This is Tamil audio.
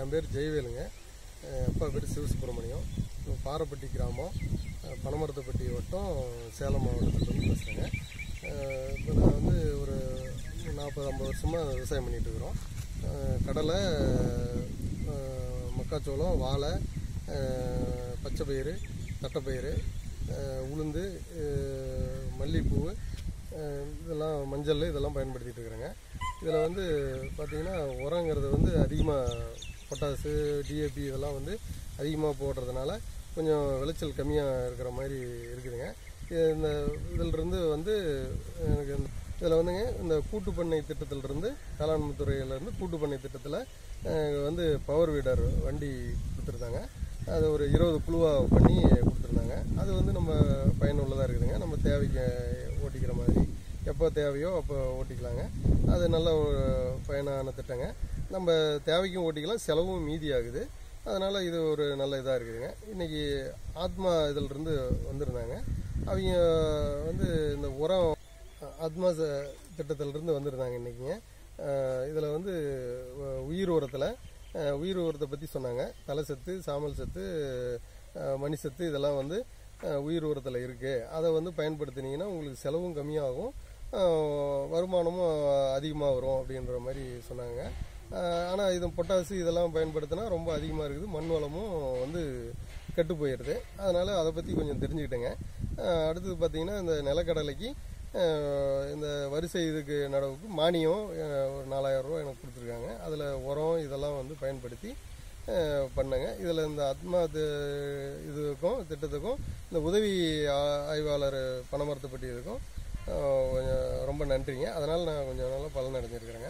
என் பேர் ஜெய்வேலுங்க. அப்பா பேர் சிவசுப்ரமணியம் பாரப்பட்டி கிராமம். பனமரத்தப்பட்டி வட்டம் சேலம் மாவட்டத்திலிருந்து பேசுகிறேங்க இப்போ நான் வந்து ஒரு நாற்பது ஐம்பது வருஷமாக விவசாயம் பண்ணிகிட்டு இருக்கிறோம் கடலை மக்காச்சோளம் வாழை அஹ் பச்சைப்பயிறு தட்டைப்பயிறு உளுந்து மல்லிகைப்பூ இதெல்லாம் மஞ்சள் இதெல்லாம் பயன்படுத்திகிட்டு இருக்கிறேங்க இதில் வந்து பார்த்திங்கன்னா உரங்கிறது வந்து அதிகமாக பொட்டாசு டிஏபி இதெல்லாம் வந்து அதிகமாக போடுறதுனால கொஞ்சம் விளைச்சல் கம்மியாக இருக்கிற மாதிரி இருக்குதுங்க. இந்த இதிலிருந்து வந்து எனக்கு இதில் வந்துங்க இந்த கூட்டு பண்ணை திட்டத்திலிருந்து வேளாண்மை துறையிலேருந்து கூட்டு பண்ணை திட்டத்தில் வந்து பவர் வீடர் வண்டி கொடுத்துருந்தாங்க. அது ஒரு இருபது குழுவாக பண்ணி கொடுத்துருந்தாங்க. அது வந்து நம்ம பயனுள்ளதாக இருக்குதுங்க. நம்ம தேவைக்கு ஓட்டிக்கிற மாதிரி. எப்போ தேவையோ அப்போ ஓட்டிக்கலாங்க. அது நல்ல ஒரு பயனான திட்டங்க. நம்ம தேவைக்கும் ஓட்டிக்கலாம் செலவும் மீதி ஆகுது. அதனால் இது ஒரு நல்ல இதாக இருக்குதுங்க. இன்றைக்கி ஆத்மா இதிலிருந்து வந்திருந்தாங்க. அவங்க வந்து இந்த உரம் ஆத்மா ச- திட்டத்திலிருந்து வந்திருந்தாங்க இன்றைக்கிங்க இதில் வந்து உயிர் உரத்தில் உயிர் உரத்தை பற்றி சொன்னாங்க. தலை சத்து சாமல் சத்து மணி சத்து இதெல்லாம் வந்து உயிர் உரத்தில் இருக்குது அதை வந்து பயன்படுத்தினீங்கன்னா உங்களுக்கு செலவும் கம்மியாகும். வருமானமும் அதிகமாக வரும் அப்படின்ற மாதிரி சொன்னாங்க. ஆனால் இது பொட்டாசு இதெல்லாம் பயன்படுத்தினா ரொம்ப அதிகமாக இருக்குது. மண் வளமும் வந்து கெட்டு போயிடுது. அதனால் அதை பற்றி கொஞ்சம் தெரிஞ்சுக்கிட்டேங்க. அடுத்தது பார்த்திங்கன்னா இந்த நிலக்கடலைக்கு இந்த வரிசை இதுக்கு நடவுக்கு மானியம் ஒரு நாலாயிரம் ரூபா எனக்கு கொடுத்துருக்காங்க. அதில் உரம் இதெல்லாம் வந்து பயன்படுத்தி பண்ணேங்க. இதில் இந்த ஆத்மா இதுக்கும் திட்டத்துக்கும் இந்த உதவி ஆய்வாளர் பணமரத்துப்பட்டி இதுக்கும் கொஞ்சம் ரொம்ப நன்றிங்க. அதனால் நான் கொஞ்சம் நல்லா பலன் அடைஞ்சிருக்கிறேங்க.